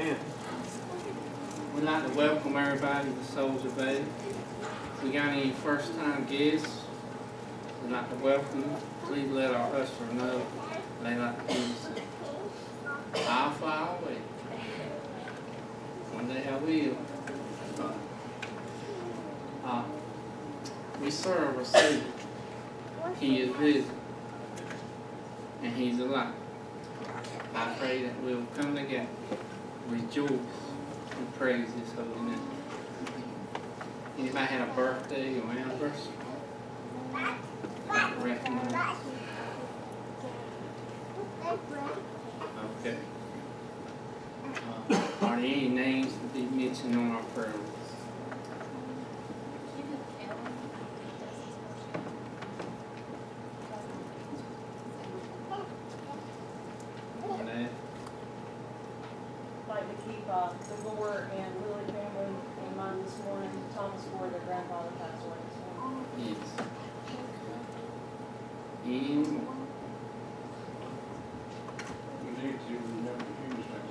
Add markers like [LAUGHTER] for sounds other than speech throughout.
Amen. We'd like to welcome everybody to Soldier Bay. If we got any first-time guests, we'd like to welcome them. Please let our usher know they like to use it. I'll fly away. One day I will. Uh, we serve a Savior. He is risen. And He's alive. I pray that we'll come together, rejoice, and praise His holy name. Anybody had a birthday or anniversary? Recognize. Okay. Uh, Are there any names to be mentioned on our prayer list? On that? like to keep, uh, the Gore and Willie family in mind this morning. Thomas Gore, their grandfather passed away this morning. Yes. Any more? We need to remember Hughes next.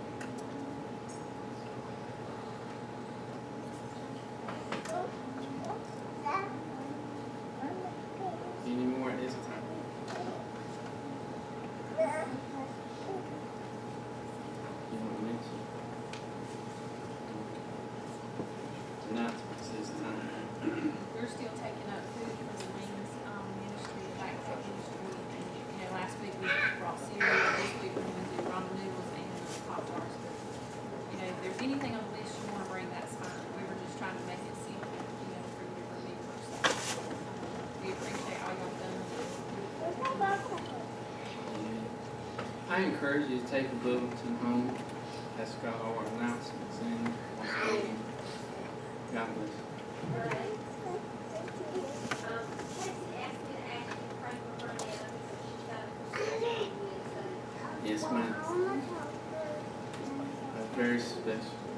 Any more at this time? You want to mention? Announcements this time. We're still taking up food for the wings, um, ministry, the backpack ministry, and, you know, last week we brought cereal, this week we're gonna do ramen noodles and pop tarts, but, you know, if there's anything on the list you wanna bring, that's fine, we were just trying to make it simple, you know, for your members, so. We appreciate all y'all done. I encourage you to take a bulletin home. That's got all our announcements in. God bless. Yes, ma'am. That's very special.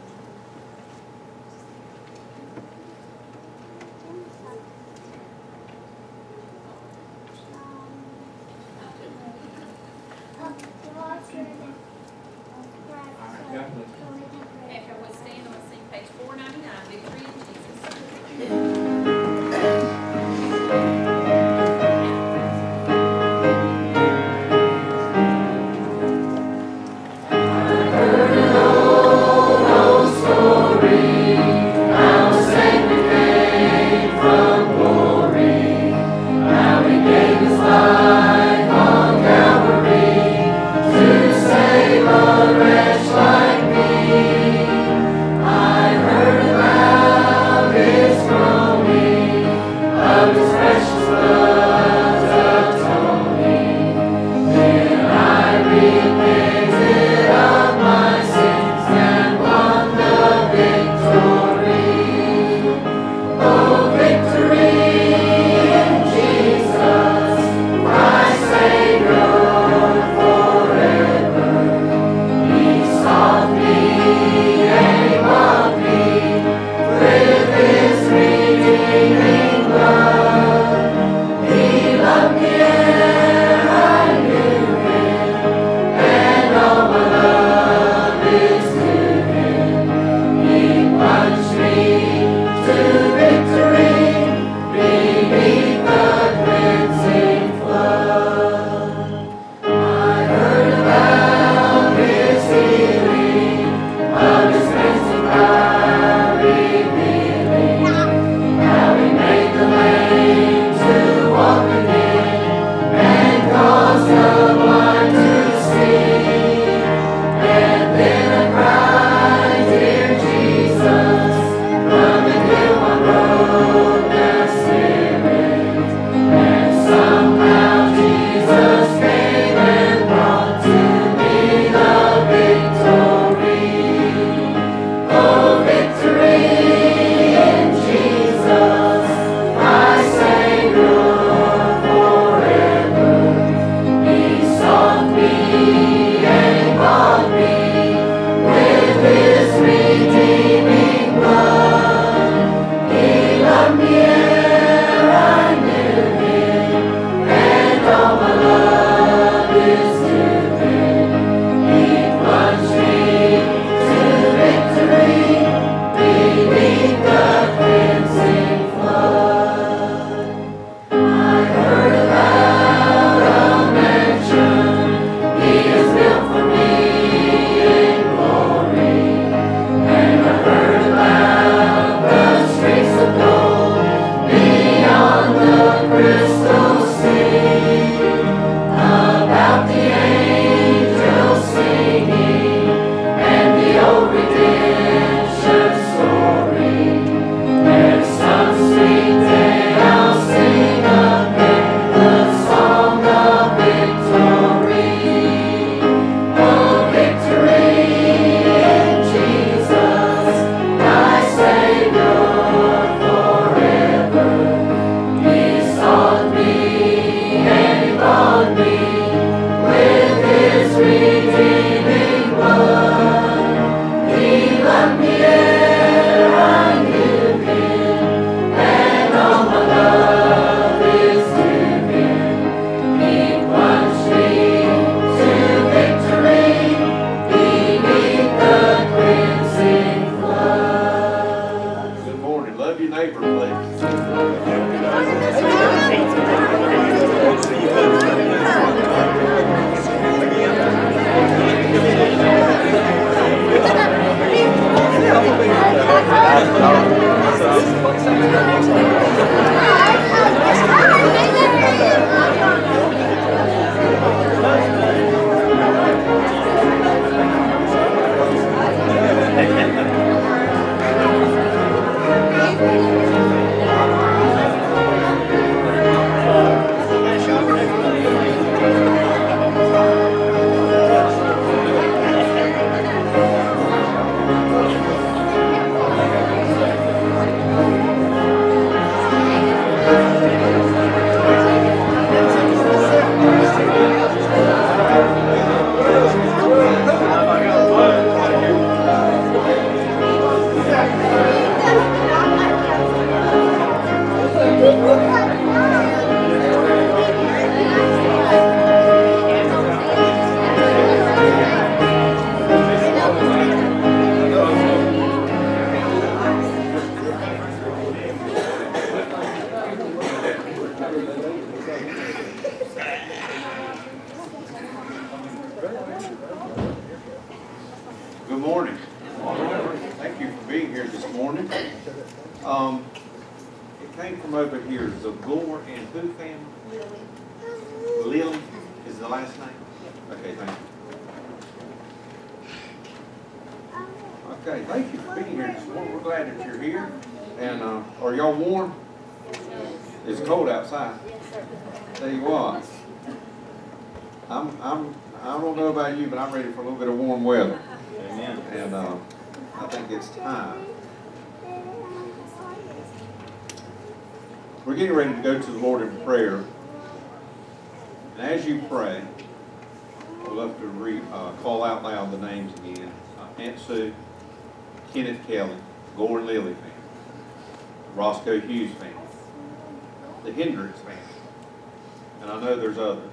And I know there's others.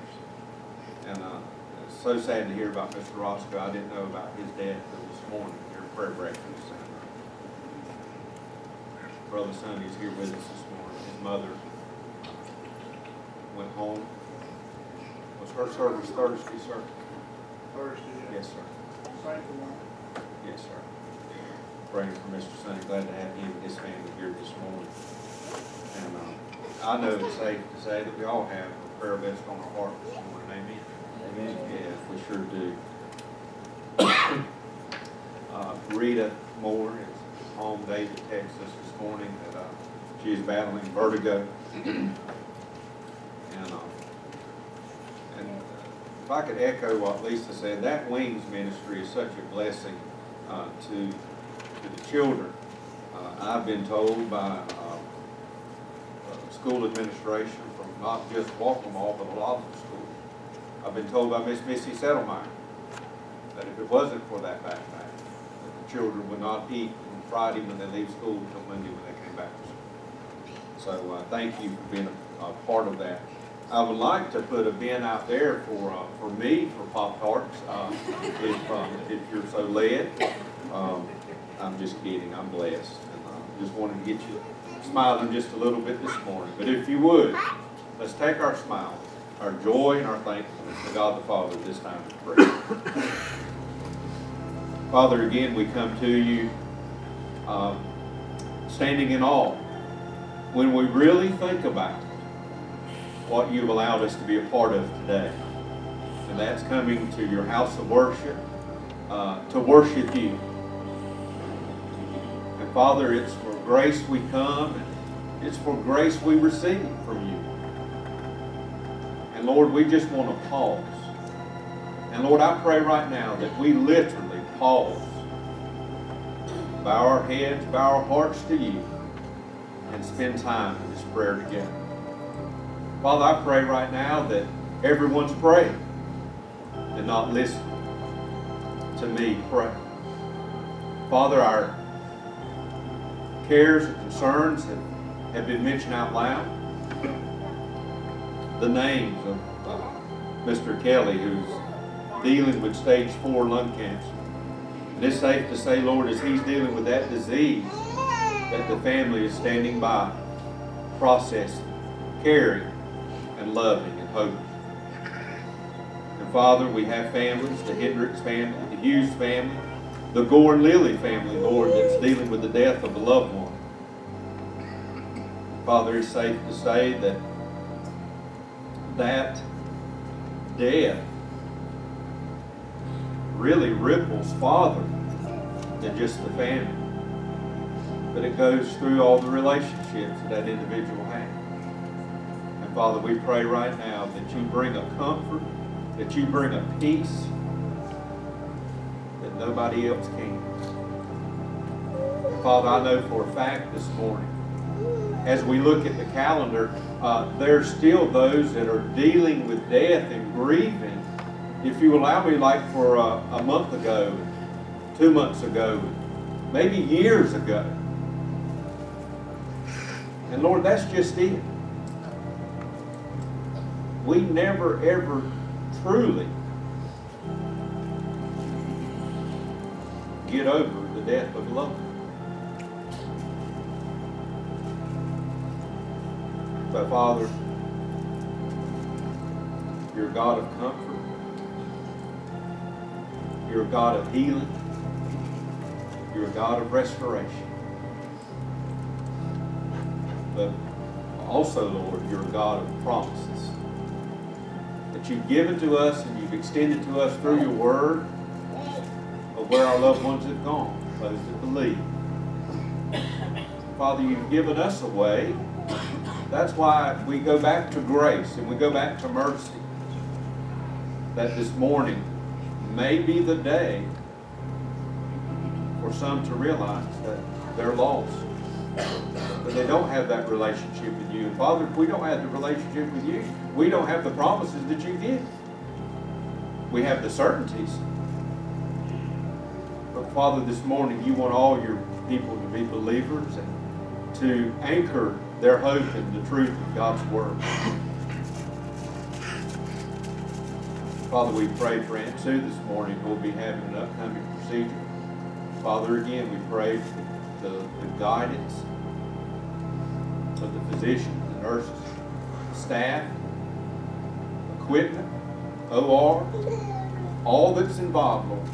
And uh, it's so sad to hear about Mr. Roscoe. I didn't know about his death until this morning here at prayer breakfast. And, uh, Brother Sonny's here with us this morning. His mother went home. Was her service Thursday, sir? Thursday, Yes, sir. sanctuary. Yes, sir. Praying for Mr. Sonny. Glad to have him and his family here this morning. And uh, I know it's safe to say that we all have prayer vest on our heart this morning. Amen. Amen. Yeah, we sure do. [COUGHS] Uh, Rita Moore is home, David, Texas, this morning, that, uh, she is battling vertigo. [COUGHS] And, uh, and uh, if I could echo what Lisa said, that Wings ministry is such a blessing, uh, to, to the children. Uh, I've been told by, school administration not just Walkmall, but a lot of the schools, I've been told by Miss Missy Settlemeyer that if it wasn't for that backpack, that the children would not eat on Friday when they leave school until Monday when they came back. So, uh, thank you for being a, a part of that. I would like to put a bin out there for, uh, for me, for Pop-Tarts, uh, if, um, if you're so led. Um, I'm just kidding, I'm blessed, and, uh, just wanted to get you smiling just a little bit this morning. But if you would, let's take our smile, our joy, and our thankfulness to God the Father this time of prayer. Father, again, we come to you um, standing in awe when we really think about what you've allowed us to be a part of today. And that's coming to your house of worship uh, to worship you. And Father, it's for grace we come, and it's for grace we receive from you. Lord, we just want to pause. And Lord, I pray right now that we literally pause, bow our heads, bow our hearts to you, and spend time in this prayer together. Father, I pray right now that everyone's praying and not listening to me pray. Father, our cares and concerns have, have been mentioned out loud. The names of uh, Mr. Kelly, who's dealing with stage four lung cancer. And it's safe to say, Lord, as he's dealing with that disease, that the family is standing by, processing, caring, and loving and hoping. And Father, we have families, the Hendricks family, the Hughes family, the Gore and Lily family, Lord, that's dealing with the death of a loved one. Father, it's safe to say that that death really ripples farther than just the family. But it goes through all the relationships that that individual has. And Father, we pray right now that you bring a comfort, that you bring a peace that nobody else can. Father, I know for a fact this morning, as we look at the calendar, uh, there's still those that are dealing with death and grieving. If you allow me, like for a, a month ago, two months ago, maybe years ago. And Lord, that's just it. We never ever truly get over the death of a But Father, you're a God of comfort. You're a God of healing. You're a God of restoration. But also, Lord, you're a God of promises. That you've given to us and you've extended to us through your word of where our loved ones have gone, those that believe. Father, you've given us a way. That's why we go back to grace and we go back to mercy. That this morning may be the day for some to realize that they're lost. That they don't have that relationship with you. And Father, if we don't have the relationship with you, we don't have the promises that you give. We have the certainties. But Father, this morning you want all your people to be believers and to anchor their hope in the truth of God's Word. Father, we pray for Aunt Sue this morning will be having an upcoming procedure. Father, again, we pray for the, the guidance of the physicians, the nurses, staff, equipment, OR, all that's involved, Lord.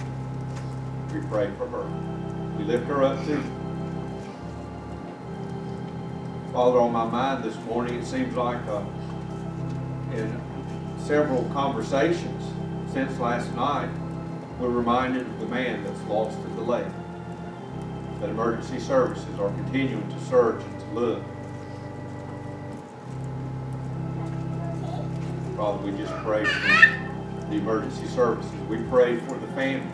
We pray for her. We lift her up to you. Father, on my mind this morning, it seems like uh, in several conversations since last night, we're reminded of the man that's lost at the lake. That emergency services are continuing to search and to look. Father, we just pray for the emergency services. We pray for the family.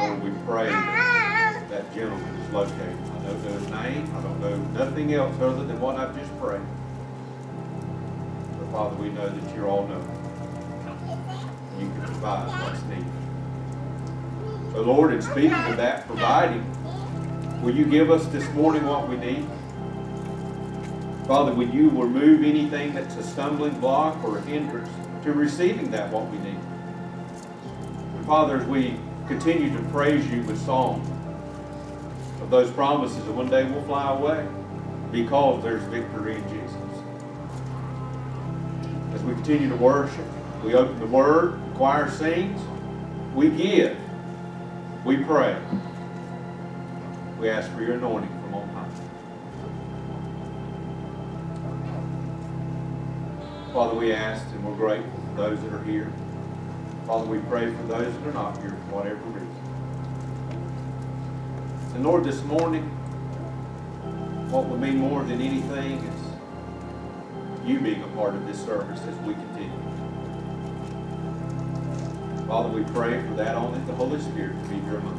Lord, we pray that that gentleman is located. Know name. I don't know nothing else other than what I've just prayed. But Father, we know that you're all knowing. You can provide what's needed. So Lord, in speaking of that providing, will you give us this morning what we need? Father, will you remove anything that's a stumbling block or a hindrance to receiving that what we need? And Father, as we continue to praise you with song of those promises that one day we'll fly away because there's victory in Jesus. As we continue to worship, we open the Word, the choir sings, we give, we pray. We ask for your anointing from on high. Father, we ask and we're grateful for those that are here. Father, we pray for those that are not here for whatever reason. And Lord, this morning, what would mean more than anything is you being a part of this service as we continue. Father, we pray for that only the Holy Spirit to be here among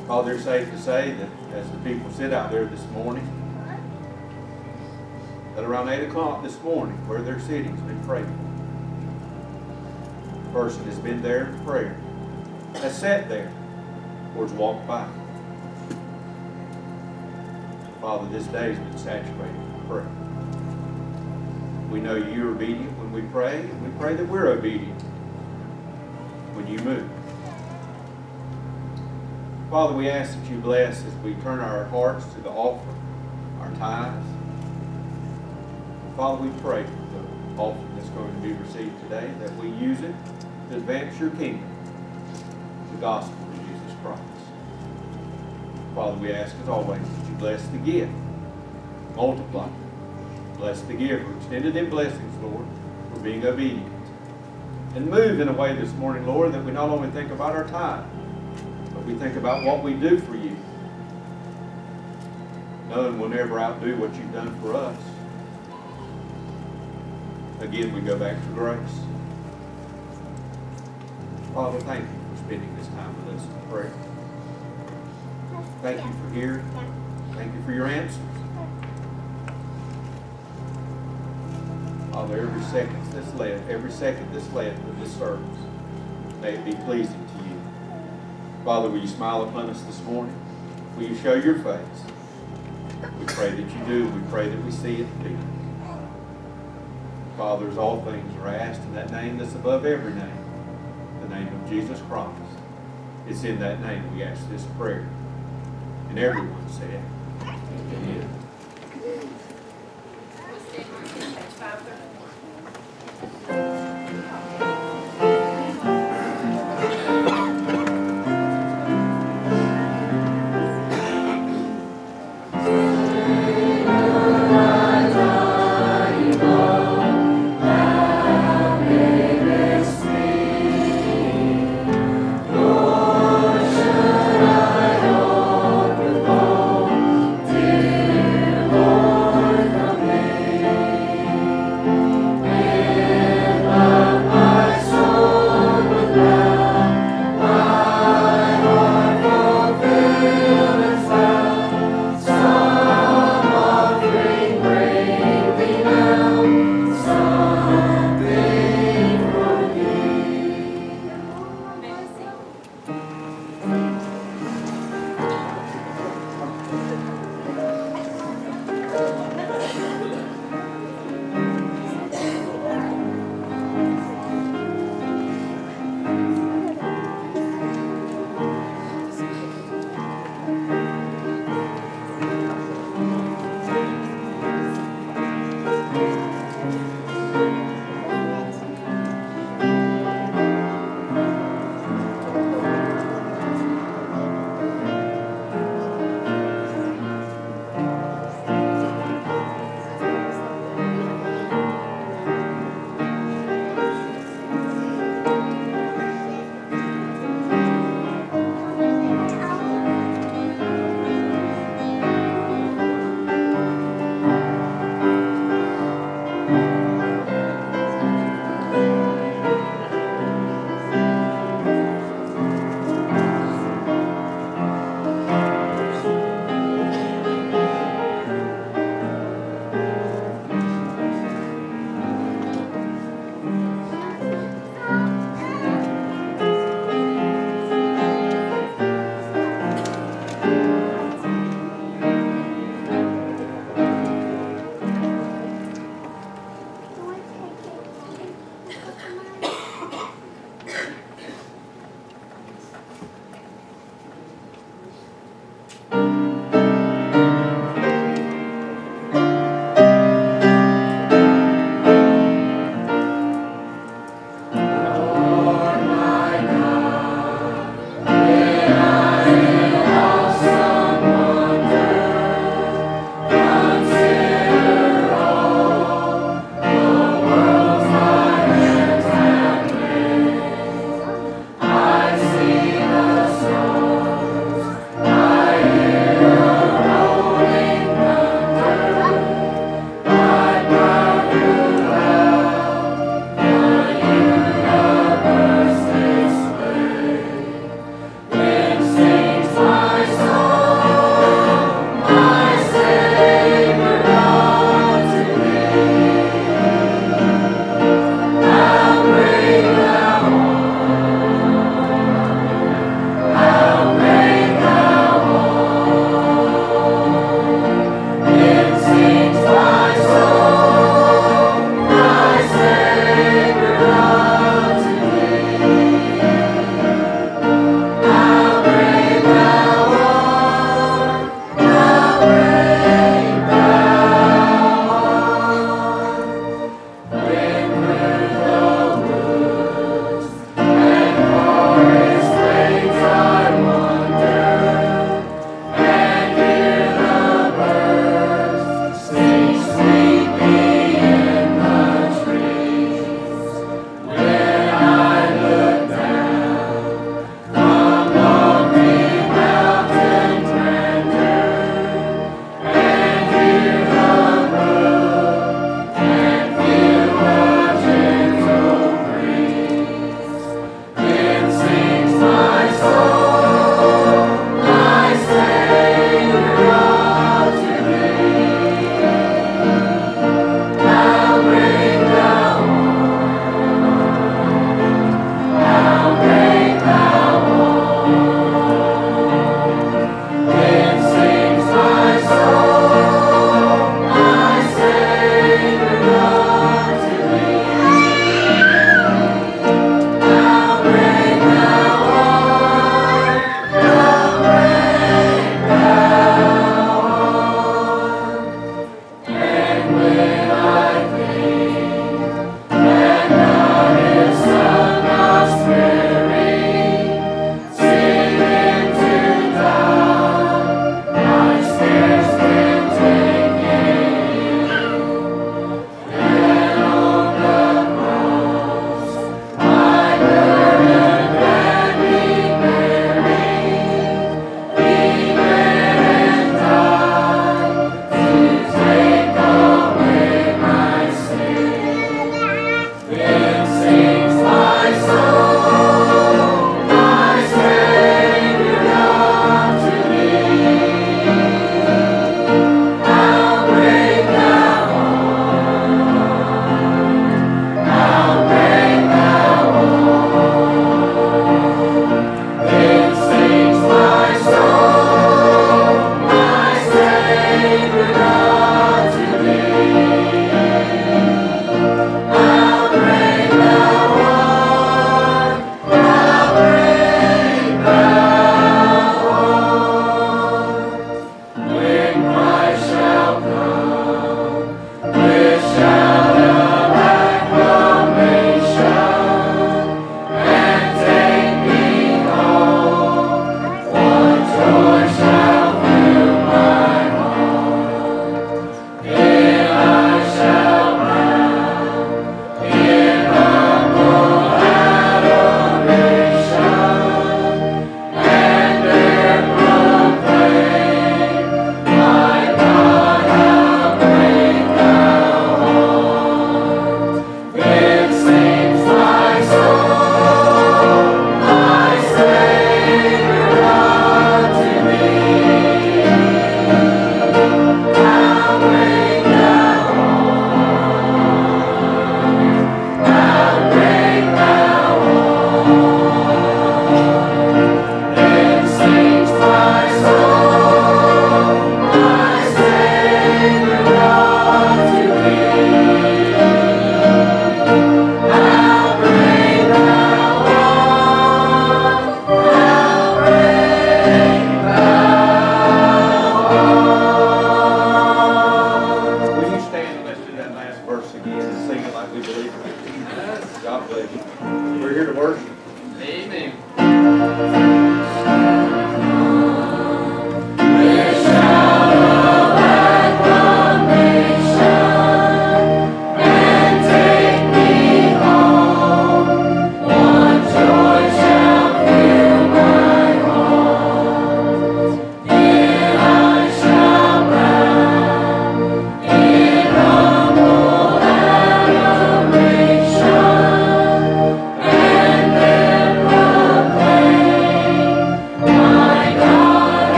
us. Father, it's safe to say that as the people sit out there this morning, that around 8 o'clock this morning, where they're sitting, has been prayed for. The person has been there in prayer, has sat there, or has walked by. Father, this day has been saturated with prayer. We know you're obedient when we pray, and we pray that we're obedient when you move. Father, we ask that you bless as we turn our hearts to the offering, our tithes. Father, we pray for the offering that's going to be received today, that we use it to advance your kingdom, the gospel. Father, we ask as always that you bless the gift, multiply, bless the giver, extended them blessings, Lord, for being obedient. And move in a way this morning, Lord, that we not only think about our time, but we think about what we do for you. Knowing we'll never outdo what you've done for us. Again, we go back to grace. Father, thank you for spending this time with us in prayer. Thank you for hearing. Thank you for your answers. Father, every second that's left, every second that's left with this service, may it be pleasing to you. Father, will you smile upon us this morning? Will you show your face? We pray that you do. We pray that we see it and feel it. Father, as all things are asked in that name that's above every name, the name of Jesus Christ. It's in that name we ask this prayer. And everyone said, Amen.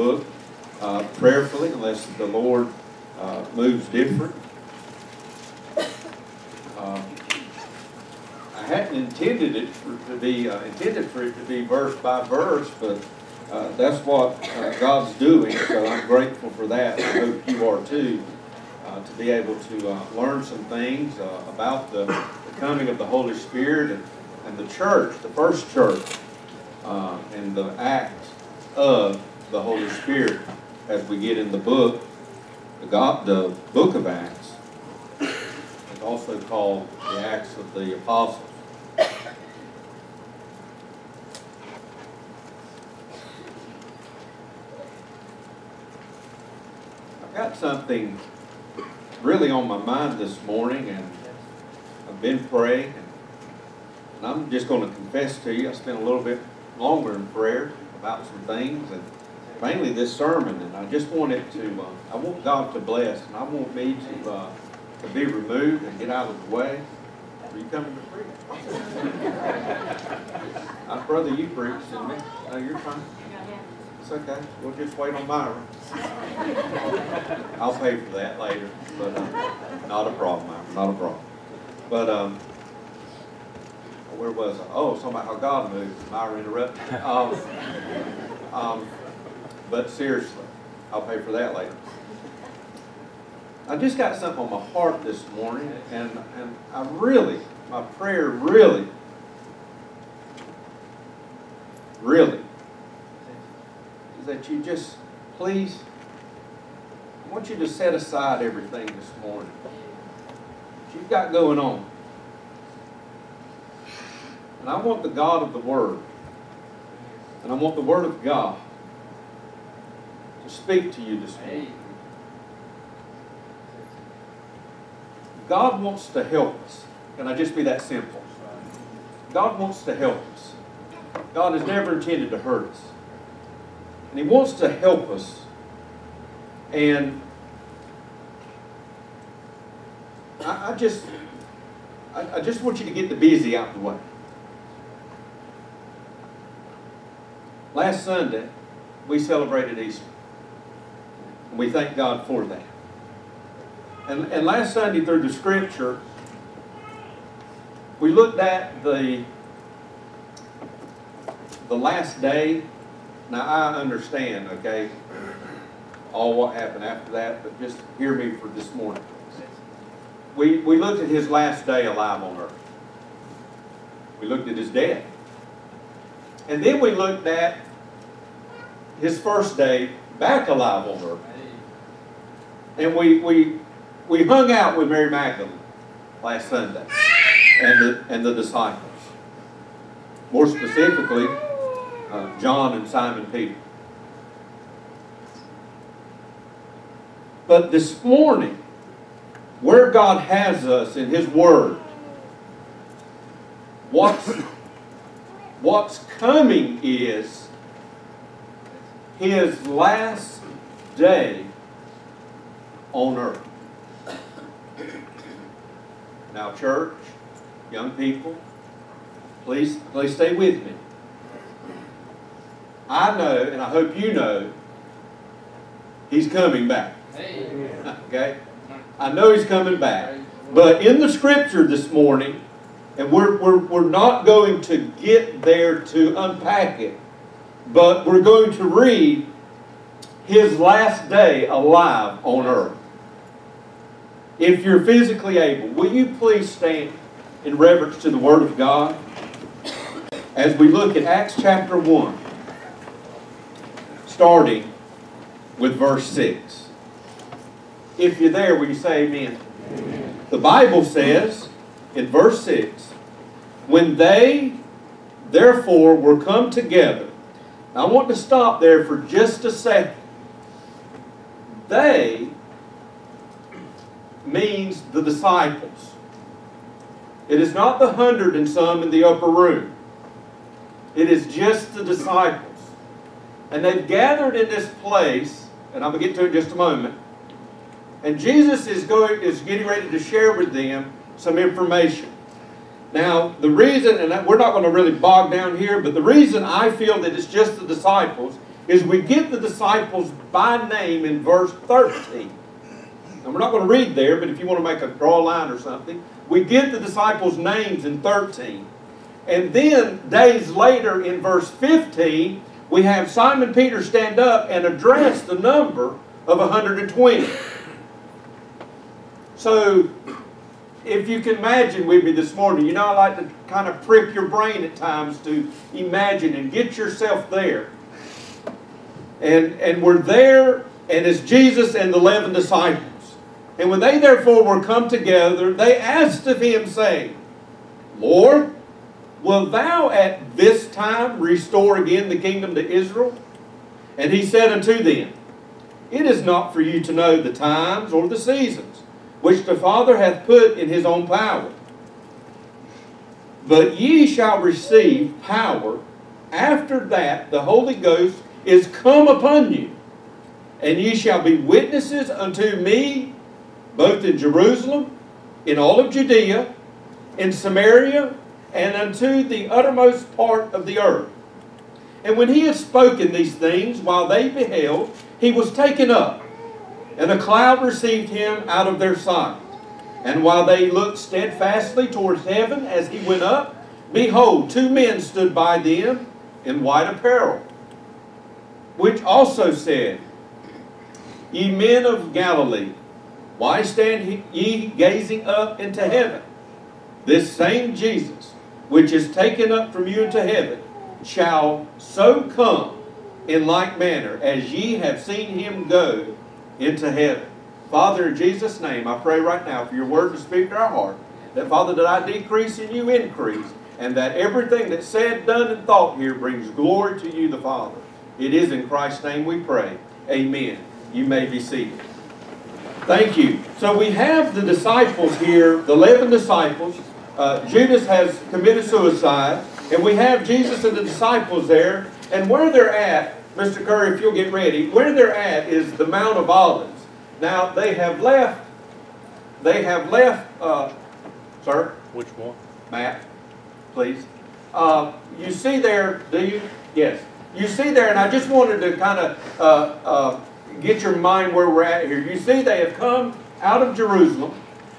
Book uh, prayerfully, unless the Lord uh, moves different. Uh, I hadn't intended it for, to be uh, intended for it to be verse by verse, but uh, that's what uh, God's doing, so I'm grateful for that. I hope you are too to be able to learn some things about the, the coming of the Holy Spirit and, and the church, the first church, and the act of the Holy Spirit as we get in the book, the, God, the book of Acts. It's also called the Acts of the Apostles. I've got something really on my mind this morning, and I've been praying, and I'm just going to confess to you, I spent a little bit longer in prayer about some things, and mainly this sermon, and I just want it to, uh, I want God to bless, and I want me to, uh, to be removed and get out of the way. Are you coming to preach? [LAUGHS] I'd rather you preach than. No, you're fine. It's okay. We'll just wait on Myra. I'll pay for that later, but uh, not a problem, Myra, not a problem. But um, where was I? Oh, something about how God moves. Myra interrupted. Um, um, but seriously, I'll pay for that later. I just got something on my heart this morning, and, and I really, my prayer really, really, is that you just, please, I want you to set aside everything this morning that you've got going on. And I want the God of the Word, and I want the Word of God speak to you this morning. God wants to help us. Can I just be that simple? God wants to help us. God has never intended to hurt us. And He wants to help us. And I, I just I, I just want you to get the busy out of the way. Last Sunday, we celebrated Easter. And we thank God for that. And, and last Sunday through the scripture, we looked at the, the last day. Now I understand, okay, all what happened after that, but just hear me for this morning. We, we looked at his last day alive on earth. We looked at his death. And then we looked at his first day back alive on earth. And we, we, we hung out with Mary Magdalene last Sunday and the, and the disciples. More specifically, uh, John and Simon Peter. But this morning, where God has us in His Word, what's, what's coming is His last day on earth. Now, church, young people, please, please stay with me. I know, and I hope you know, He's coming back. Okay? I know He's coming back. But in the scripture this morning, And we're, we're, we're not going to get there to unpack it, but we're going to read his last day alive on earth. If you're physically able, will you please stand in reverence to the Word of God as we look at Acts chapter 1, starting with verse 6. If you're there, will you say amen? The Bible says in verse 6 When they therefore were come together, I want to stop there for just a second. They means the disciples. It is not the hundred and some in the upper room. It is just the disciples. And they've gathered in this place, and I'm going to get to it in just a moment. And Jesus is going is getting ready to share with them some information. Now, the reason, and we're not going to really bog down here, but the reason I feel that it's just the disciples is we get the disciples by name in verse 13. And we're not going to read there, but if you want to make a draw a line or something, we get the disciples' names in 13. And then days later in verse 15, we have Simon Peter stand up and address the number of 120. So, if you can imagine with me this morning, you know, I like to kind of prick your brain at times to imagine and get yourself there. And, and we're there, and it's Jesus and the 11 disciples. And when they therefore were come together, they asked of him, saying, Lord, Wilt thou at this time restore again the kingdom to Israel? And he said unto them, It is not for you to know the times or the seasons, which the Father hath put in his own power. But ye shall receive power after that the Holy Ghost is come upon you. And ye shall be witnesses unto me, both in Jerusalem, in all of Judea, in Samaria, and unto the uttermost part of the earth. And when he had spoken these things, while they beheld, he was taken up, and a cloud received him out of their sight. And while they looked steadfastly towards heaven as he went up, behold, two men stood by them in white apparel, which also said, Ye men of Galilee, why stand ye gazing up into heaven? This same Jesus, which is taken up from you into heaven, shall so come in like manner as ye have seen him go into heaven. Father, in Jesus' name, I pray right now for your word to speak to our heart. That, Father, that I decrease and you increase, and that everything that's said, done, and thought here brings glory to you, the Father. It is in Christ's name we pray. Amen. You may be seated. Thank you. So we have the disciples here, the 11 disciples. Uh, Judas has committed suicide, and we have Jesus and the disciples there. And where they're at, Mr. Curry, if you'll get ready, where they're at is the Mount of Olives. Now, they have left, they have left, uh, sir? Which one? Matt, please. Uh, you see there, do you? Yes. You see there, and I just wanted to kind of uh, uh, get your mind where we're at here. You see they have come out of Jerusalem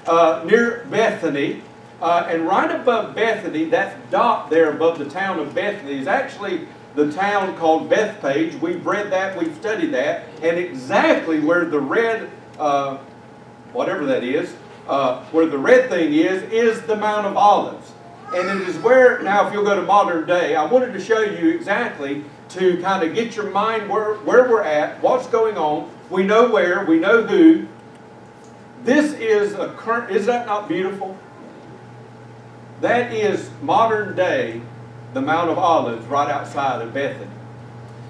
uh, near Bethany, uh, and right above Bethany, that dot there above the town of Bethany is actually the town called Bethpage. We've read that, we've studied that, and exactly where the red, uh, whatever that is, uh, where the red thing is, is the Mount of Olives. And it is where, now if you'll go to modern day, I wanted to show you exactly to kind of get your mind where, where we're at, what's going on. We know where, we know who. This is a current, is that not beautiful? That is modern day, the Mount of Olives right outside of Bethany.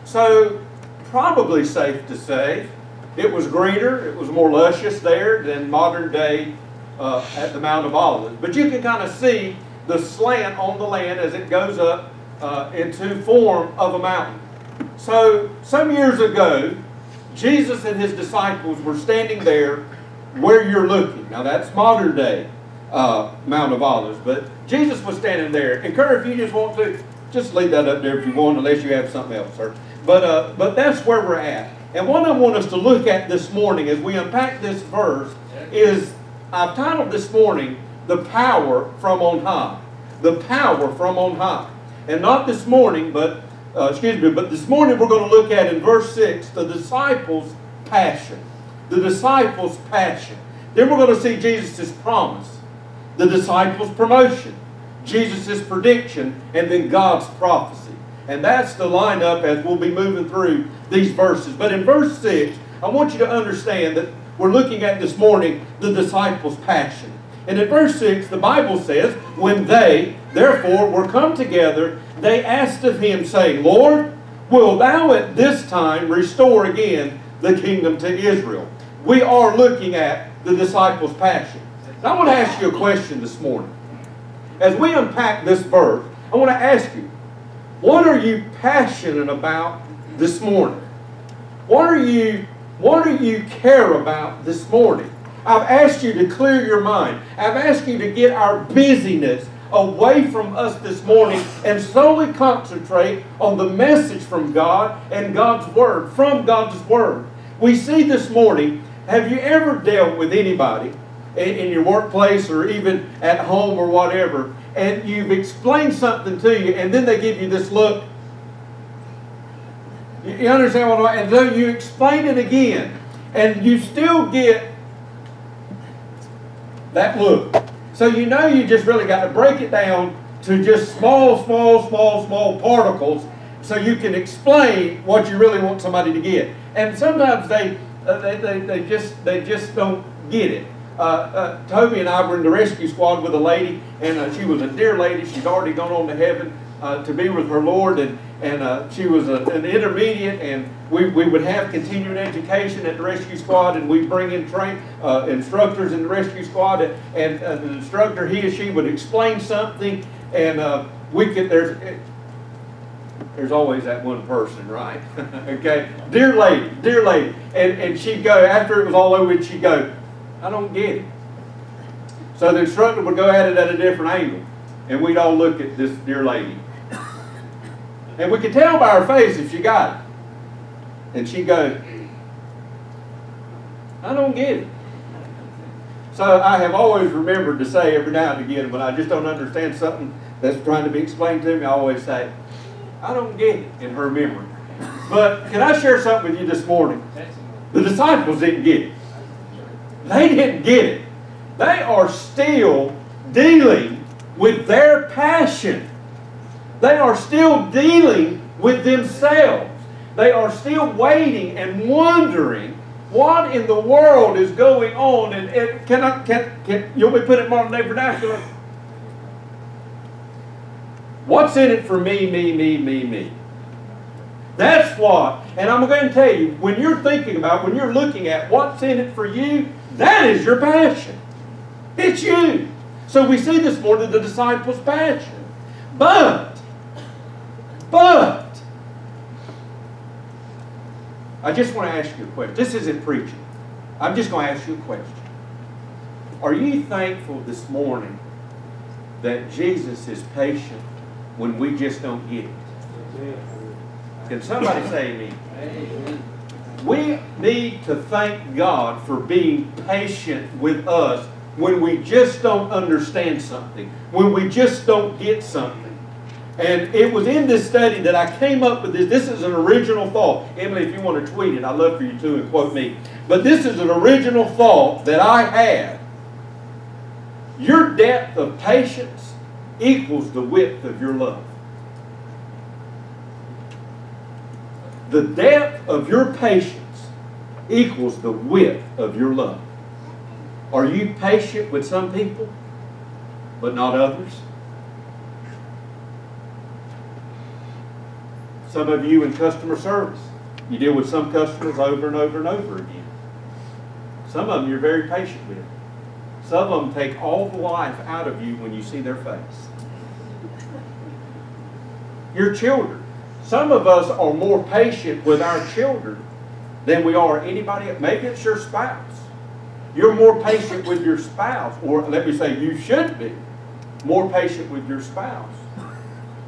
So, probably safe to say, it was greener, it was more luscious there than modern day uh, at the Mount of Olives. But you can kind of see the slant on the land as it goes up uh, into form of a mountain. So, some years ago, Jesus and his disciples were standing there where you're looking. Now, that's modern day uh, Mount of Olives, but Jesus was standing there. And Kurt, if you just want to, just leave that up there if you want, unless you have something else, sir. But, uh, but that's where we're at. And what I want us to look at this morning as we unpack this verse is, I've titled this morning, The Power from on High. the power from on high. And not this morning, but, uh, excuse me, but this morning we're going to look at in verse 6 the disciples' passion. The disciples' passion. Then we're going to see Jesus' promise, the disciples' promotion, Jesus' prediction, and then God's prophecy. And that's the lineup as we'll be moving through these verses. But in verse 6, I want you to understand that we're looking at this morning the disciples' passion. And in verse 6, the Bible says, When they, therefore, were come together, they asked of him, saying, Lord, will thou at this time restore again the kingdom to Israel? We are looking at the disciples' passion. Now, I want to ask you a question this morning. As we unpack this verse, I want to ask you, what are you passionate about this morning? What are you what do you care about this morning? I've asked you to clear your mind. I've asked you to get our busyness away from us this morning and solely concentrate on the message from God and God's Word, from God's Word. We see this morning, have you ever dealt with anybody in, your workplace or even at home or whatever, and you've explained something to you, and then they give you this look, you understand what I'm And so you explain it again, and you still get that look. So you know you just really got to break it down to just small, small, small, small particles so you can explain what you really want somebody to get. And sometimes they, uh, they, they, they, just, they just don't get it. Uh, uh, Toby and I were in the rescue squad with a lady, and uh, she was a dear lady. She's already gone on to heaven uh, to be with her Lord, and, and uh, she was a, an intermediate, and we, we would have continuing education at the rescue squad, and we'd bring in train uh, instructors in the rescue squad, and, and uh, the instructor, he or she would explain something, and uh, we could, there's, it, there's always that one person, right? [LAUGHS] okay, dear lady, dear lady, and, and she'd go, after it was all over, she'd go, I don't get it. So the instructor would go at it at a different angle, and we'd all look at this dear lady. And we could tell by her face if she got it. And she'd go, I don't get it. So I have always remembered to say every now and again when I just don't understand something that's trying to be explained to me, I always say, I don't get it in her memory. But can I share something with you this morning? The disciples didn't get it. They didn't get it. They are still dealing with their passion. They are still dealing with themselves. They are still waiting and wondering what in the world is going on. And, and can I, can, can, you'll be put it modern day vernacular? What's in it for me, me, me, me, me? That's what, and I'm going to tell you, when you're thinking about, when you're looking at what's in it for you, that is your passion. It's you. So we see this morning the disciples' passion. But, but, I just want to ask you a question. This isn't preaching. I'm just going to ask you a question. Are you thankful this morning that Jesus is patient when we just don't get it? Can somebody [LAUGHS] say amen? We need to thank God for being patient with us when we just don't understand something, when we just don't get something. And it was in this study that I came up with this. This is an original thought. Emily, if you want to tweet it, I'd love for you to and quote me. But this is an original thought that I had. Your depth of patience equals the width of your love. The depth of your patience equals the width of your love. Are you patient with some people, but not others? Some of you in customer service, you deal with some customers over and over and over again. Some of them you're very patient with. Some of them take all the life out of you when you see their face. Your children. Some of us are more patient with our children than we are anybody else. Maybe it's your spouse. You're more patient with your spouse, or let me say, you should be more patient with your spouse.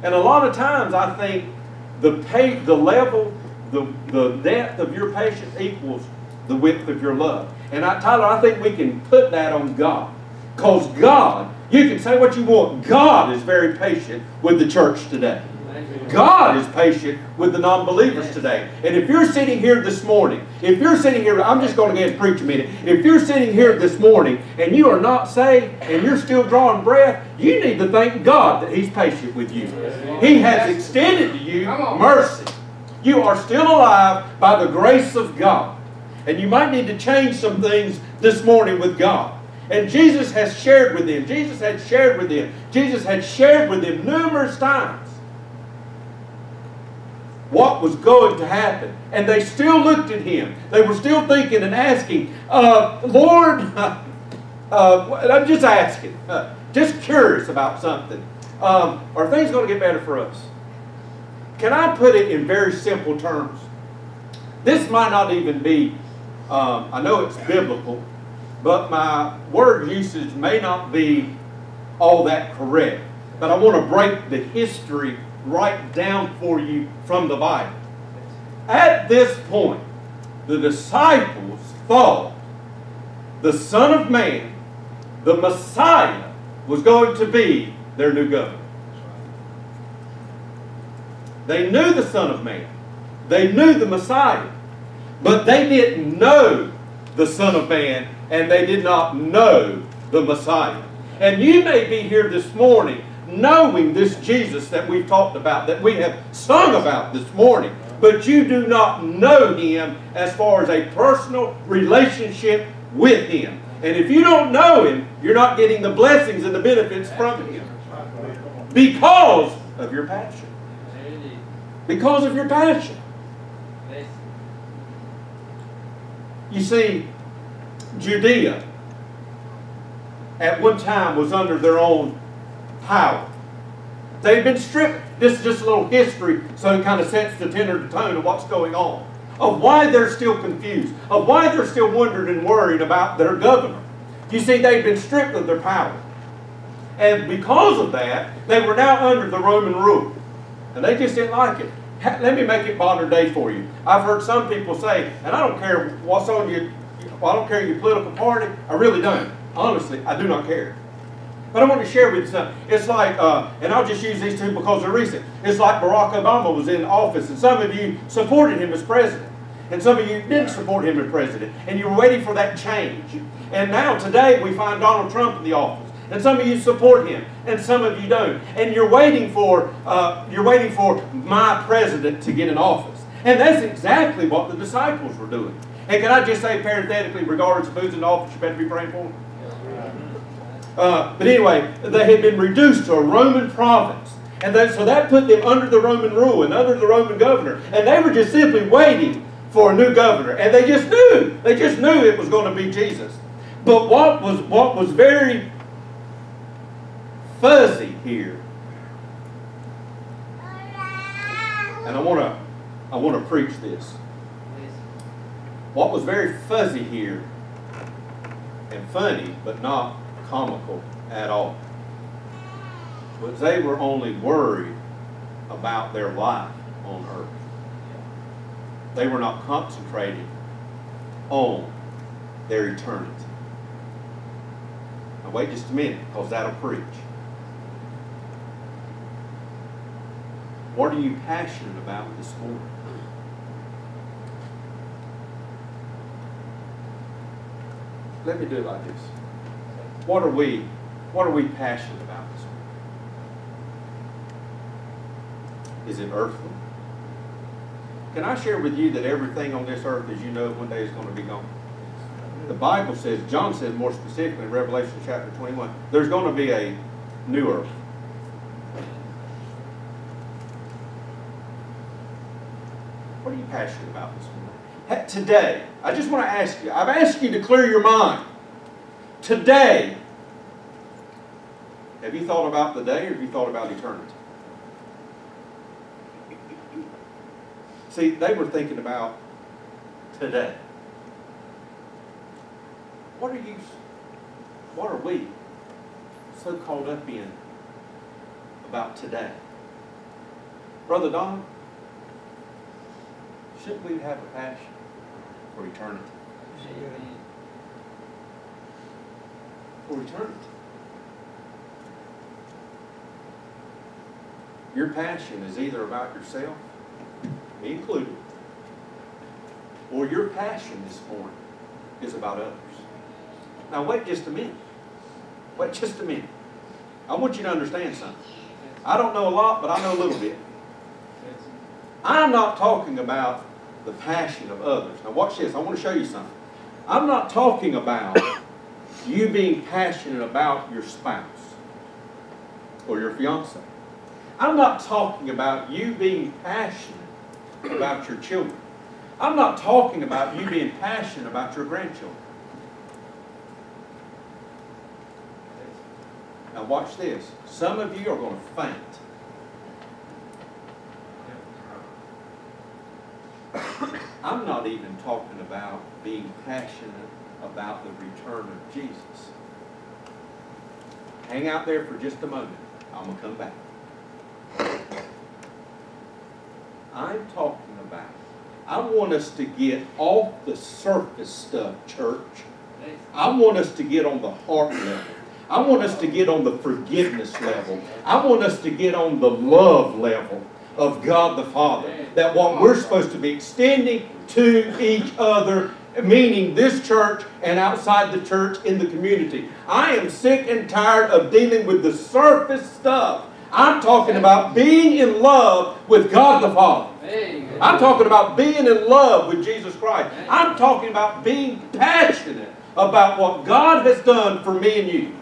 And a lot of times I think the pay, the level, the, the depth of your patience equals the width of your love. And I, Tyler, I think we can put that on God. Because God You can say what you want. God is very patient with the church today. God is patient with the non-believers today. And if you're sitting here this morning, if you're sitting here, I'm just going to go and preach a minute. If you're sitting here this morning and you are not saved and you're still drawing breath, you need to thank God that He's patient with you. He has extended to you mercy. You are still alive by the grace of God. And you might need to change some things this morning with God. And Jesus has shared with them. Jesus had shared with them. Jesus had shared with them numerous times what was going to happen. And they still looked at him. They were still thinking and asking, uh, Lord, [LAUGHS] uh, I'm just asking, uh, just curious about something. Um, are things going to get better for us? Can I put it in very simple terms? This might not even be, um, I know it's biblical, but my word usage may not be all that correct. But I want to break the history right down for you from the Bible. At this point, the disciples thought the Son of Man, the Messiah, was going to be their new governor. They knew the Son of Man. They knew the Messiah. But they didn't know the Son of Man and they did not know the Messiah. And you may be here this morning knowing this Jesus that we've talked about, that we have sung about this morning, but you do not know Him as far as a personal relationship with Him. And if you don't know Him, you're not getting the blessings and the benefits from Him because of your passion. Because of your passion. You see, Judea at one time was under their own power. They've been stripped. This is just a little history, so it kind of sets the tenor, the tone of what's going on. Of why they're still confused. Of why they're still wondering and worried about their governor. You see, they've been stripped of their power. And because of that, they were now under the Roman rule. And they just didn't like it. Let me make it modern day for you. I've heard some people say, and I don't care what's on your, I don't care your political party. I really don't. Honestly, I do not care. But I want to share with you something. It's like, uh, and I'll just use these two because they're recent. It's like Barack Obama was in office, and some of you supported him as president. And some of you didn't support him as president. And you were waiting for that change. And now, today, we find Donald Trump in the office. And some of you support him, and some of you don't. And you're waiting for, uh, you're waiting for my president to get in office. And that's exactly what the disciples were doing. And can I just say parenthetically, regardless of who's in office, you better be praying for them? Uh, but anyway, they had been reduced to a Roman province. And so that put them under the Roman rule and under the Roman governor. And they were just simply waiting for a new governor. And they just knew. They just knew it was going to be Jesus. But what was, what was very fuzzy here, and I want to I want to preach this. What was very fuzzy here and funny, but not comical at all. But they were only worried about their life on earth. They were not concentrating on their eternity. Now wait just a minute, because that'll preach. What are you passionate about this morning? Let me do it like this. What are we, what are we passionate about this morning? Is it earthly? Can I share with you that everything on this earth, as you know, one day is going to be gone? The Bible says, John says more specifically in Revelation chapter 21, there's going to be a new earth. What are you passionate about this morning? Today, I just want to ask you, I've asked you to clear your mind. Today, have you thought about the day or have you thought about eternity? See, they were thinking about today. What are you, what are we so caught up in about today? Brother Don, shouldn't we have a passion for eternity? for eternity. Your passion is either about yourself, me included, or your passion this morning is about others. Now wait just a minute. Wait just a minute. I want you to understand something. I don't know a lot, but I know a little bit. I'm not talking about the passion of others. Now watch this. I want to show you something. I'm not talking about you being passionate about your spouse or your fiance. I'm not talking about you being passionate about your children. I'm not talking about you being passionate about your grandchildren. Now watch this. Some of you are going to faint. [COUGHS] I'm not even talking about being passionate about the return of Jesus. Hang out there for just a moment. I'm going to come back. I'm talking about, I want us to get off the surface stuff, church. I want us to get on the heart level. I want us to get on the forgiveness level. I want us to get on the love level of God the Father. That what we're supposed to be extending to each other, meaning this church and outside the church in the community. I am sick and tired of dealing with the surface stuff. I'm talking about being in love with God the Father. I'm talking about being in love with Jesus Christ. I'm talking about being passionate about what God has done for me and you.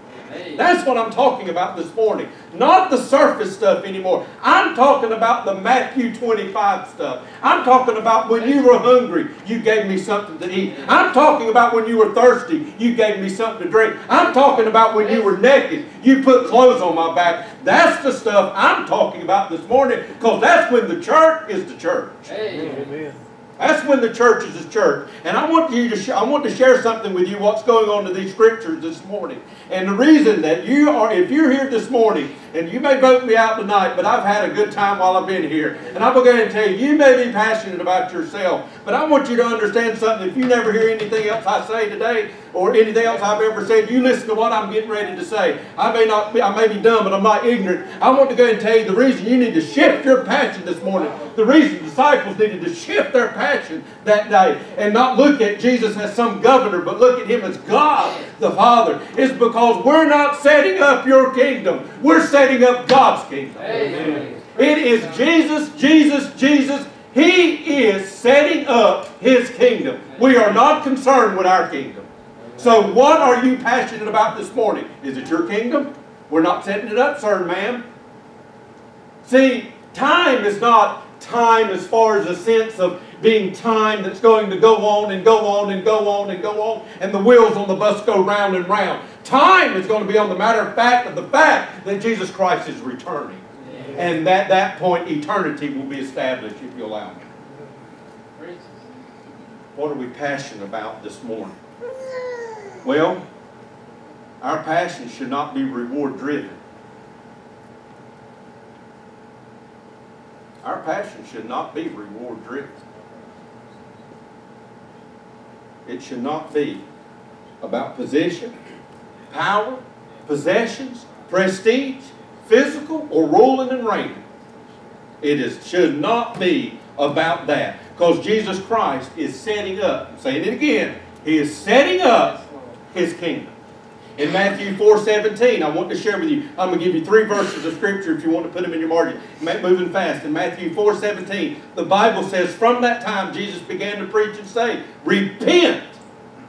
That's what I'm talking about this morning. Not the surface stuff anymore. I'm talking about the Matthew 25 stuff. I'm talking about when you were hungry, you gave me something to eat. I'm talking about when you were thirsty, you gave me something to drink. I'm talking about when you were naked, you put clothes on my back. That's the stuff I'm talking about this morning because that's when the church is the church. Amen. That's when the church is a church. And I want you to I want to share something with you what's going on in these scriptures this morning. And the reason that you are if you're here this morning and you may vote me out tonight, but I've had a good time while I've been here. And I'm going to tell you, you may be passionate about yourself, but I want you to understand something. If you never hear anything else I say today or anything else I've ever said, you listen to what I'm getting ready to say. I may not be, I may be dumb, but I'm not ignorant. I want to go and tell you the reason you need to shift your passion this morning. The reason disciples needed to shift their passion that day and not look at Jesus as some governor, but look at him as God the Father is because we're not setting up your kingdom. We're setting up God's kingdom. Amen. It is Jesus, Jesus, Jesus. He is setting up His kingdom. We are not concerned with our kingdom. So, what are you passionate about this morning? Is it your kingdom? We're not setting it up, sir, ma'am. See, time is not time as far as a sense of being time that's going to go on and go on and go on and go on, and the wheels on the bus go round and round. Time is going to be on the matter of fact of the fact that Jesus Christ is returning. And at that point, eternity will be established, if you allow me. What are we passionate about this morning? Well, our passion should not be reward driven. Our passion should not be reward driven. It should not be about position, power, possessions, prestige, physical, or ruling and reigning. It is, should not be about that. Because Jesus Christ is setting up, I'm saying it again, He is setting up His kingdom. In Matthew 4 17, I want to share with you, I'm going to give you three verses of Scripture if you want to put them in your margin. Moving fast. In Matthew 4 17, the Bible says, From that time Jesus began to preach and say, Repent,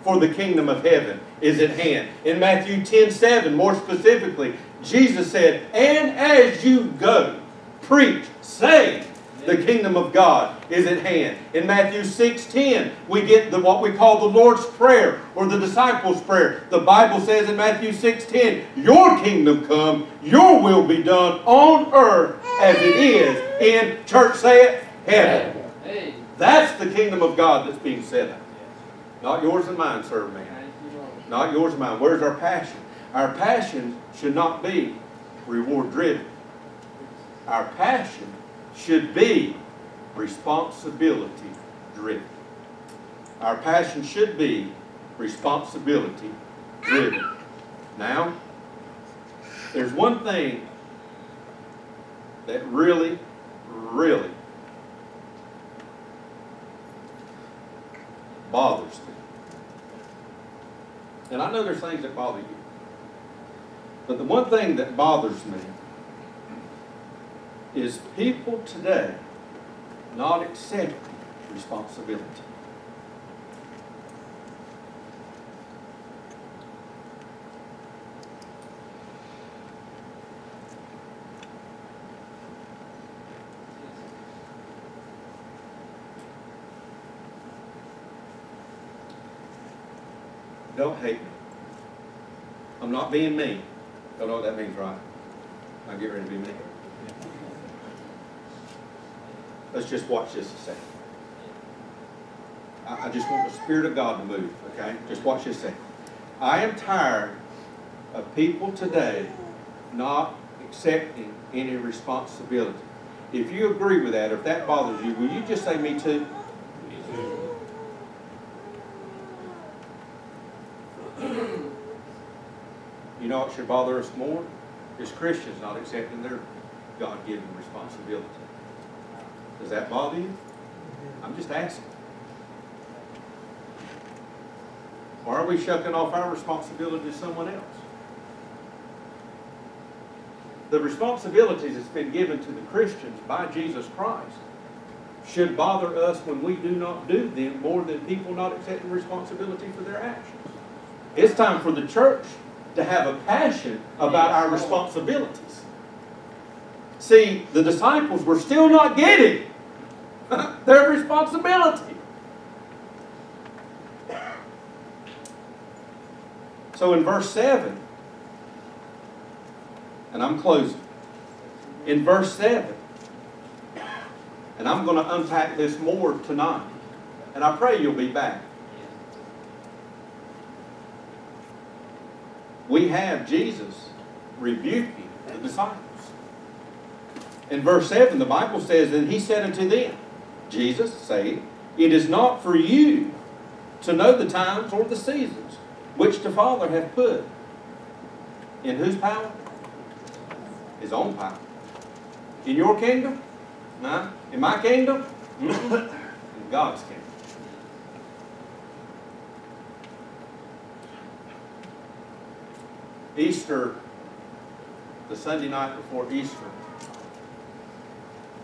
for the kingdom of heaven is at hand. In Matthew 10 7, more specifically, Jesus said, And as you go, preach, say, the kingdom of God is at hand. In Matthew 6:10, we get the, what we call the Lord's Prayer or the disciples' prayer. The Bible says in Matthew 6:10, "Your kingdom come, your will be done on earth as it is in church say it, heaven." That's the kingdom of God that's being set up. Not yours and mine, sir, man. Not yours mine. Where's our passion? Our passion should not be reward driven. Our passion should be responsibility driven. Our passion should be responsibility driven. Now, there's one thing that really, really bothers me. And I know there's things that bother you. But the one thing that bothers me is people today not accepting responsibility. Don't hate me. I'm not being mean. Don't know what that means, right? I get ready to be mean. Let's just watch this a second. I, I just want the Spirit of God to move, okay? Just watch this a. I am tired of people today not accepting any responsibility. If you agree with that, if that bothers you, will you just say me too? You know what should bother us more? Is Christians not accepting their God-given responsibility. Does that bother you? I'm just asking. Or are we shucking off our responsibility to someone else? The responsibilities that's been given to the Christians by Jesus Christ should bother us when we do not do them more than people not accepting responsibility for their actions. It's time for the church to have a passion about our responsibilities. See, the disciples were still not getting [LAUGHS] their responsibility. So in verse 7, and I'm closing. In verse 7, and I'm going to unpack this more tonight, and I pray you'll be back. We have Jesus rebuking the disciples. In verse 7, the Bible says, And he said unto them, Jesus saying, It is not for you to know the times or the seasons which the Father hath put. In whose power? His own power. In your kingdom? No. In my kingdom? In God's kingdom. Easter, the Sunday night before Easter,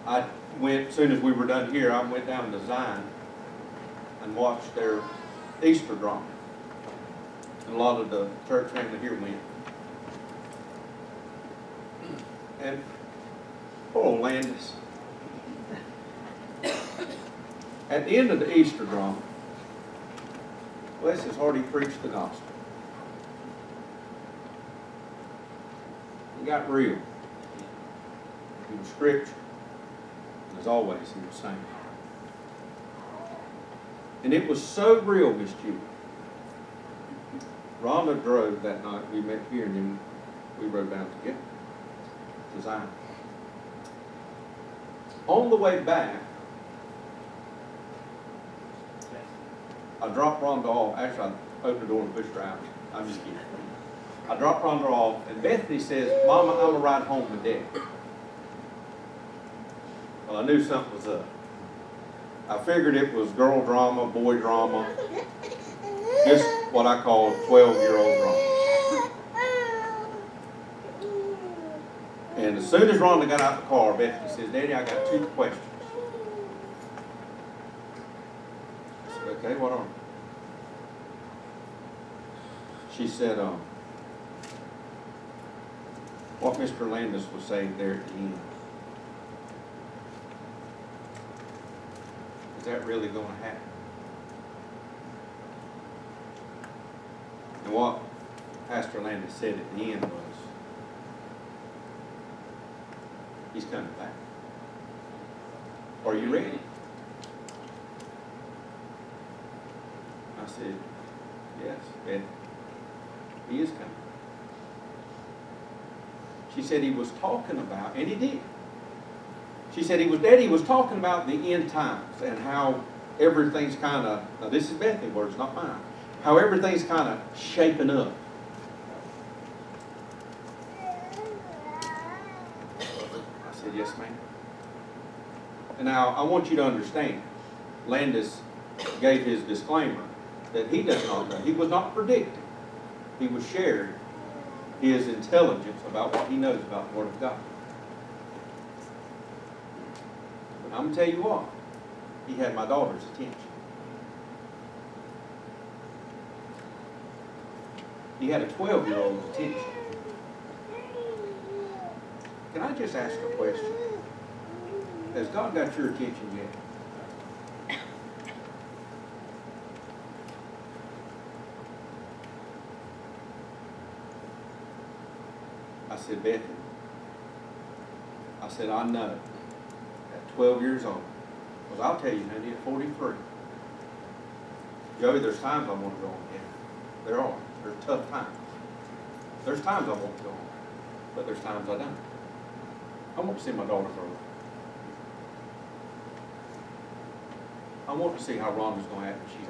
I went, as soon as we were done here, I went down to Zion and watched their Easter drama. And a lot of the church family here went. And poor old Landis. At the end of the Easter drama, bless his heart, he preached the gospel. Got real. He was scripture. As always, he was saying. And it was so real, Miss Judy. Rhonda drove that night. We met here and then we rode down together to Zion. On the way back, I dropped Rhonda off. Actually, I opened the door and pushed her out. I'm just kidding. I dropped Rhonda off, and Bethany says, Mama, I'm going to ride home with Dad. Well, I knew something was up. I figured it was girl drama, boy drama, just what I call 12-year-old drama. And as soon as Rhonda got out of the car, Bethany says, Daddy, I got two questions. I said, okay, what are they? She said, um, what Mr. Landis was saying there at the end. Is that really going to happen? And what Pastor Landis said at the end was, he's coming back. Are you ready? I said, yes, and he is coming. She said he was talking about, and he did. She said he was dead. He was talking about the end times and how everything's kind of, now this is Bethany's words, not mine, how everything's kind of shaping up. I said, yes, ma'am. And now, I want you to understand, Landis gave his disclaimer that he does not know. He was not predicting. He was sharing his intelligence about what he knows about the Word of God. But I'm gonna tell you what, he had my daughter's attention. He had a twelve-year-old's attention. Can I just ask a question? Has God got your attention yet? Said, Bethany, I said, I know at 12 years old, because I'll tell you, honey, at 43, Joey, there's times I want to go on heaven. There are. There's tough times. There's times I want to go on, but there's times I don't. I want to see my daughter grow up. I want to see how Rhonda's going to act when she's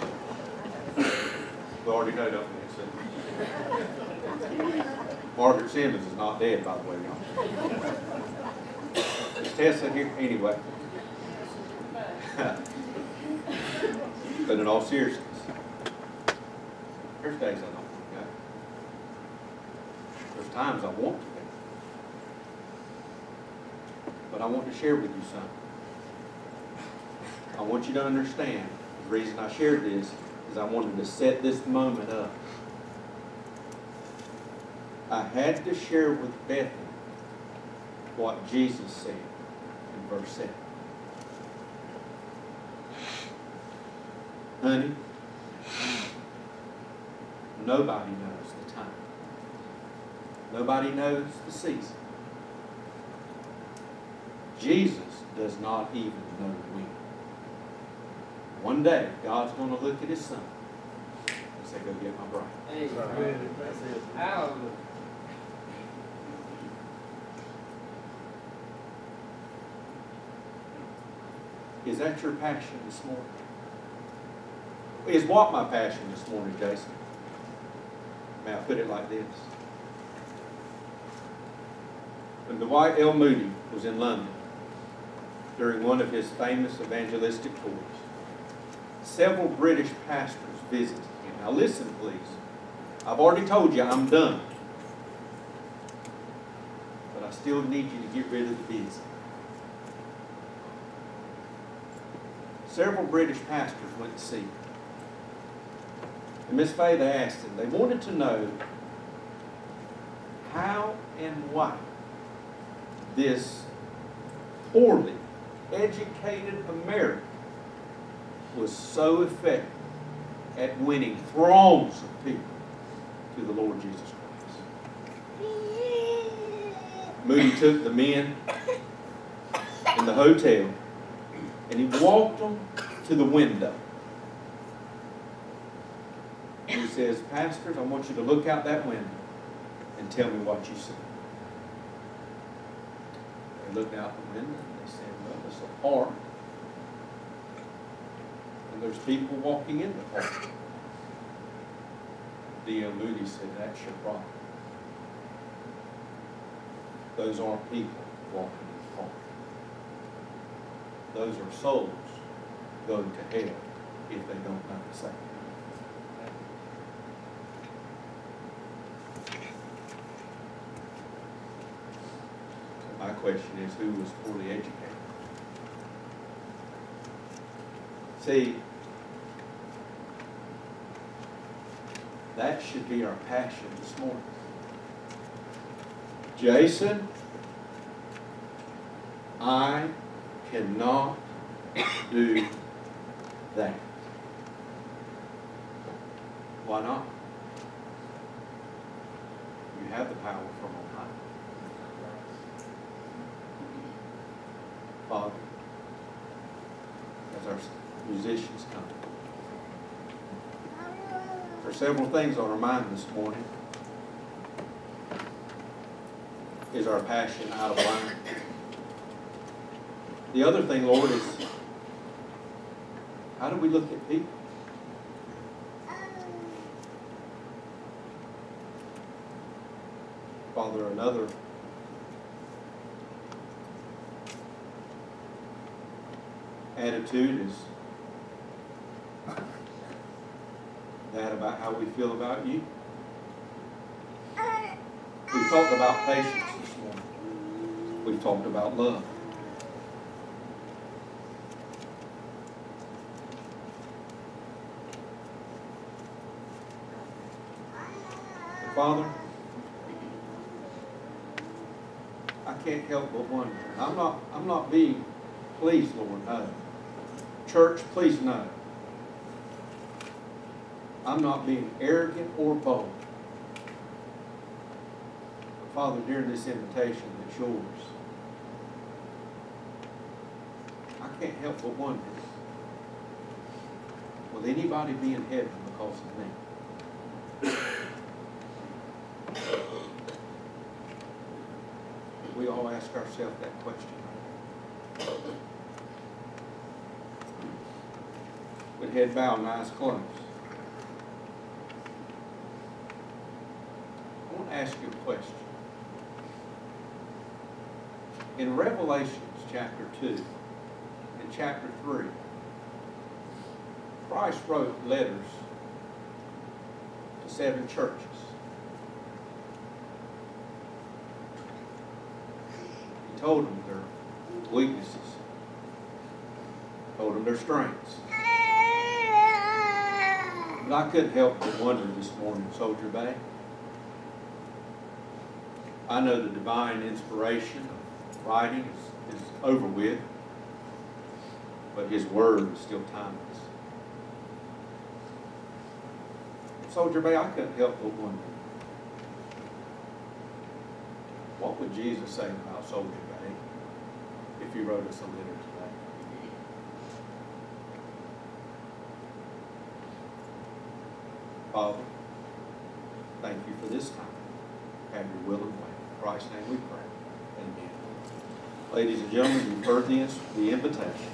80. [LAUGHS] Already know, we? So- Margaret Simmons is not dead, by the way. Is Tessa here? Anyway. [LAUGHS] But in all seriousness, there's days I don't. There's times I want to. But I want to share with you something. I want you to understand, the reason I shared this is I wanted to set this moment up. I had to share with Bethany what Jesus said in verse 7. Honey, nobody knows the time. Nobody knows the season. Jesus does not even know when. One day, God's going to look at his son and say, go get my bride. Amen. Hallelujah. Is that your passion this morning? Is what my passion this morning, Jason? May I put it like this? When Dwight L. Moody was in London during one of his famous evangelistic tours, several British pastors visited him. Now listen, please. I've already told you I'm done. But I still need you to get rid of the busy. Several British pastors went to see him. And Miss Fay, they asked him, they wanted to know how and why this poorly educated American was so effective at winning throngs of people to the Lord Jesus Christ. Moody took the men in the hotel and he walked them to the window. He says, Pastors, I want you to look out that window and tell me what you see. They looked out the window and they said, Well, it's a park. There's people walking in the park. D.L. Moody said, That's your problem. Those aren't people walking in the park. Those are souls going to hell if they don't know the Savior. My question is, who was poorly educated? See, that should be our passion this morning. Jason, I cannot do that. Why not? several things on our mind this morning. Is our passion out of line? The other thing, Lord, is how do we look at people? Father, another attitude is feel about you? Uh, We've talked about uh, patience this morning. We've talked about love. Father, I can't help but wonder. I'm not, I'm not being pleased, Lord, no. Church, please know. I'm not being arrogant or bold. But Father, during this invitation that's yours, I can't help but wonder, will anybody be in heaven because of me? We all ask ourselves that question. With head bowed and eyes closed. I want to ask you a question. In Revelations chapter 2 and chapter 3, Christ wrote letters to seven churches. He told them their weaknesses, told them their strengths. But I couldn't help but wonder this morning, Soldier Bay. I know the divine inspiration of writing is, is over with, but His Word is still timeless. Soldier Bay, I couldn't help but wonder. What would Jesus say about Soldier Bay if he wrote us a letter today? Father, thank you for this time. Have your will and way. Christ's name we pray. Amen. Ladies and gentlemen, you've heard the, the invitation.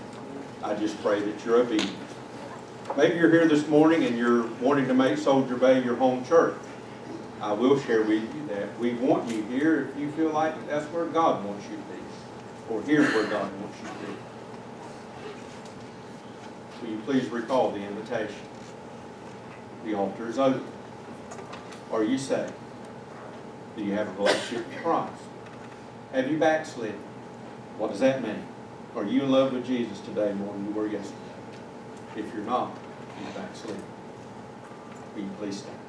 I just pray that you're obedient. Maybe you're here this morning and you're wanting to make Soldier Bay your home church. I will share with you that we want you here if you feel like that's where God wants you to be, or here's where God wants you to be. Will you please recall the invitation? The altar is open. Are you saved? Do you have a relationship with Christ? Have you backslid? What does that mean? Are you in love with Jesus today more than you were yesterday? If you're not, you backslid. Will you please stand?